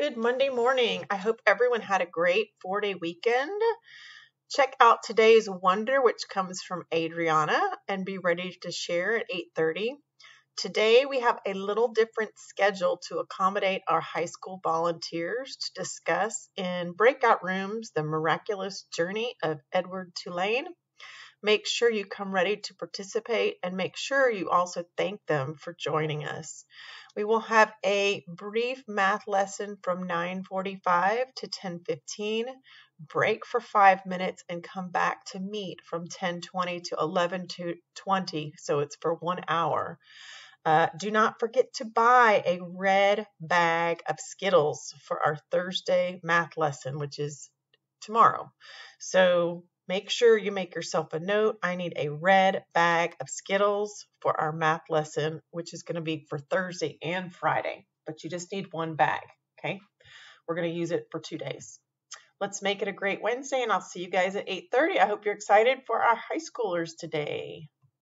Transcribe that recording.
Good Monday morning. I hope everyone had a great four day weekend. Check out today's wonder, which comes from Adriana, and be ready to share at 8:30. Today we have a little different schedule to accommodate our high school volunteers to discuss in breakout rooms the miraculous journey of Edward Tulane. Make sure you come ready to participate and make sure you also thank them for joining us. We will have a brief math lesson from 9:45 to 10:15, break for 5 minutes and come back to meet from 10:20 to 11:20, so it's for 1 hour. Uh, do not forget to buy a red bag of Skittles for our Thursday math lesson, which is tomorrow. So Make sure you make yourself a note. I need a red bag of Skittles for our math lesson, which is going to be for Thursday and Friday, but you just need one bag, okay? We're going to use it for two days. Let's make it a great Wednesday, and I'll see you guys at 8.30. I hope you're excited for our high schoolers today.